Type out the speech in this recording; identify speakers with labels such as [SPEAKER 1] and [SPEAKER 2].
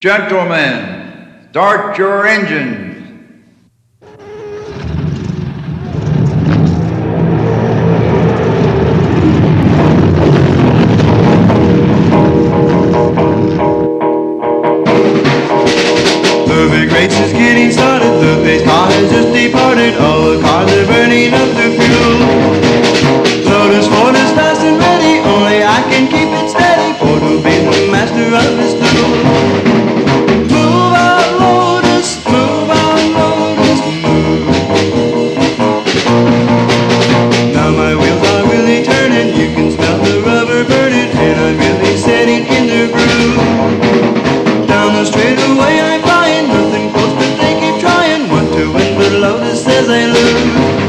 [SPEAKER 1] Gentlemen, start your engines.
[SPEAKER 2] The is getting started, the car has just departed, all the cars are burning up the fuel. Lotus Ford is fast and ready, only I can keep it steady, be the master of this tool. thank you.